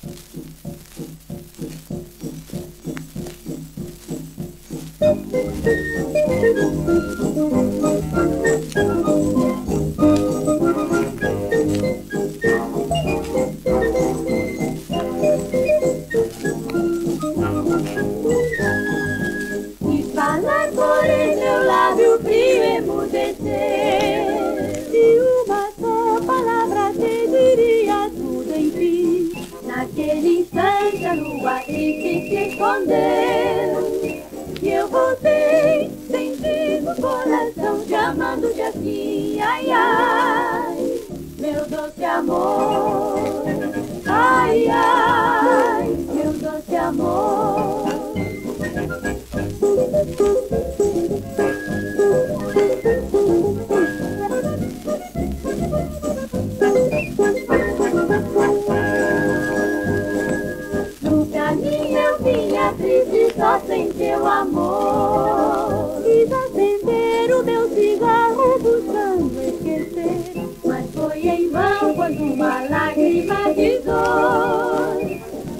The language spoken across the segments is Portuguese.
Thank you. a lua e que esconder? escondeu. E eu voltei, sentindo o coração, chamando de aqui, assim, ai, ai, meu doce amor. só sem teu amor. Quis acender o meu cigarro buscando esquecer, mas foi em vão quando uma lágrima de dor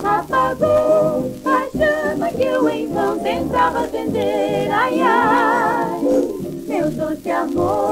apagou a chama que eu então tentava acender. Ai, ai, meu doce amor.